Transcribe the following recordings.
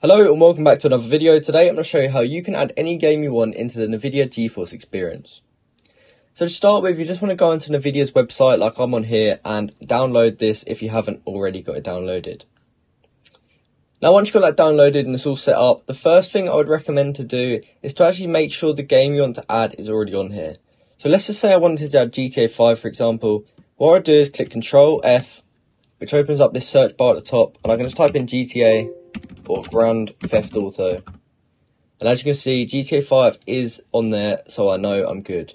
Hello and welcome back to another video. Today I'm going to show you how you can add any game you want into the NVIDIA GeForce experience. So to start with, you just want to go onto NVIDIA's website like I'm on here and download this if you haven't already got it downloaded. Now once you've got that downloaded and it's all set up, the first thing I would recommend to do is to actually make sure the game you want to add is already on here. So let's just say I wanted to add GTA 5 for example. What I do is click Control F, which opens up this search bar at the top, and I can just type in GTA or Grand Theft Auto. And as you can see, GTA 5 is on there, so I know I'm good.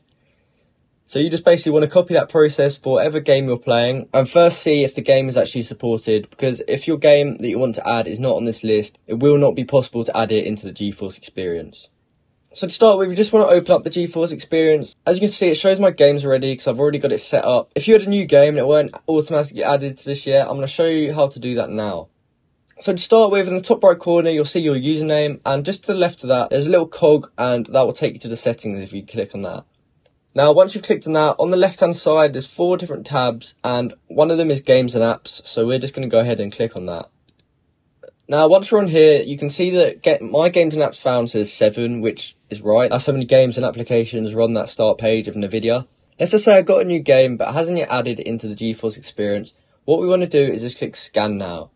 So you just basically want to copy that process for whatever game you're playing and first see if the game is actually supported because if your game that you want to add is not on this list, it will not be possible to add it into the GeForce experience. So to start with, you just want to open up the GeForce experience. As you can see, it shows my games already because I've already got it set up. If you had a new game and it weren't automatically added to this yet, I'm going to show you how to do that now. So to start with, in the top right corner, you'll see your username, and just to the left of that, there's a little cog, and that will take you to the settings if you click on that. Now, once you've clicked on that, on the left-hand side, there's four different tabs, and one of them is Games and Apps, so we're just going to go ahead and click on that. Now, once we're on here, you can see that get my games and apps found says 7, which is right. That's how many games and applications are on that start page of NVIDIA. Let's just say I got a new game, but hasn't yet added into the GeForce experience. What we want to do is just click Scan Now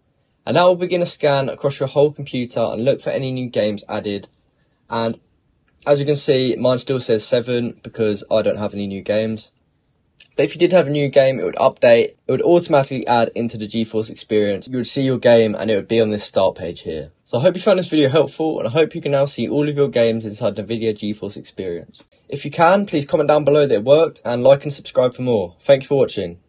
and that will begin a scan across your whole computer and look for any new games added. And as you can see, mine still says 7 because I don't have any new games. But if you did have a new game, it would update, it would automatically add into the GeForce experience. You would see your game and it would be on this start page here. So I hope you found this video helpful and I hope you can now see all of your games inside the NVIDIA GeForce experience. If you can, please comment down below that it worked and like and subscribe for more. Thank you for watching.